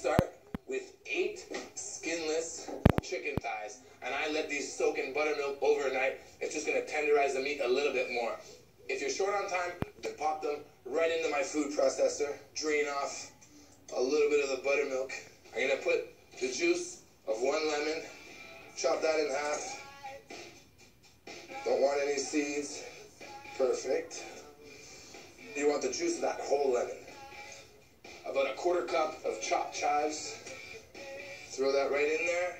start with eight skinless chicken thighs, and I let these soak in buttermilk overnight. It's just gonna tenderize the meat a little bit more. If you're short on time, then pop them right into my food processor, drain off a little bit of the buttermilk. I'm gonna put the juice of one lemon, chop that in half. Don't want any seeds. Perfect. You want the juice of that whole lemon. About a quarter cup of chopped chives. Throw that right in there.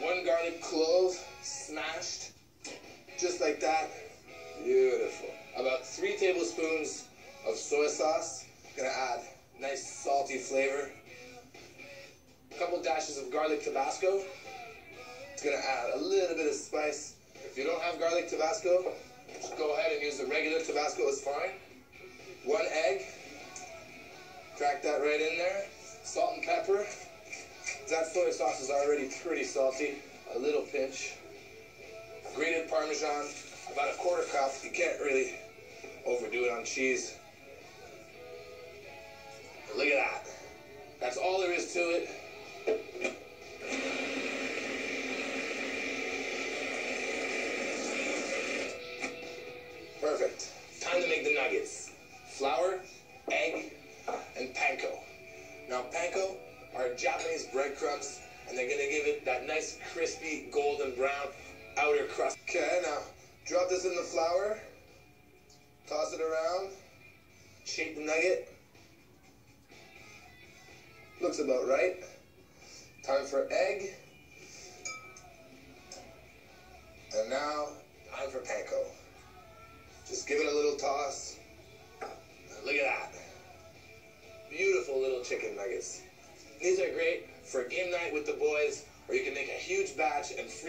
One garlic clove, smashed, just like that. Beautiful. About three tablespoons of soy sauce. Gonna add nice salty flavor. A couple dashes of garlic Tabasco. It's gonna add a little bit of spice. If you don't have garlic Tabasco, just go ahead and use the regular Tabasco, it's fine. One egg, crack that right in there. Salt and pepper. That soy sauce is already pretty salty. A little pinch. Grated Parmesan, about a quarter cup. You can't really overdo it on cheese. Look at that. That's all there is to it. Perfect. Time to make the nuggets. Flour. Now, panko are Japanese breadcrumbs, and they're gonna give it that nice crispy golden brown outer crust. Okay, now drop this in the flour, toss it around, shape the nugget. Looks about right. Time for egg. Chicken nuggets. These are great for game night with the boys, or you can make a huge batch and freeze.